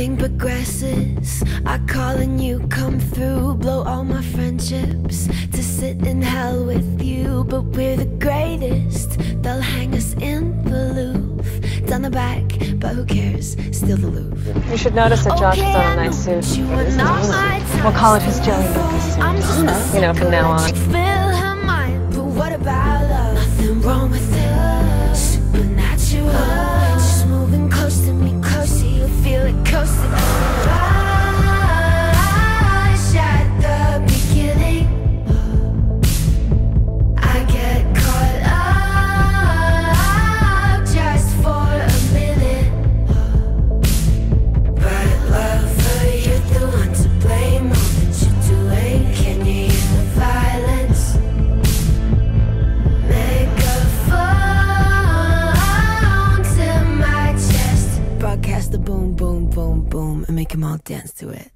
Everything progresses. I call and you come through. Blow all my friendships to sit in hell with you. But we're the greatest. They'll hang us in the Louvre. Down the back, but who cares? Still the Louvre. You should notice that Josh Okay, is on a nice suit. you are not my type. We'll call it his Joey Lucas suit. I'm just a You know, from now on. Fill her mind, but what about love? Nothing wrong with it. The boom, boom, boom, boom, and make them all dance to it.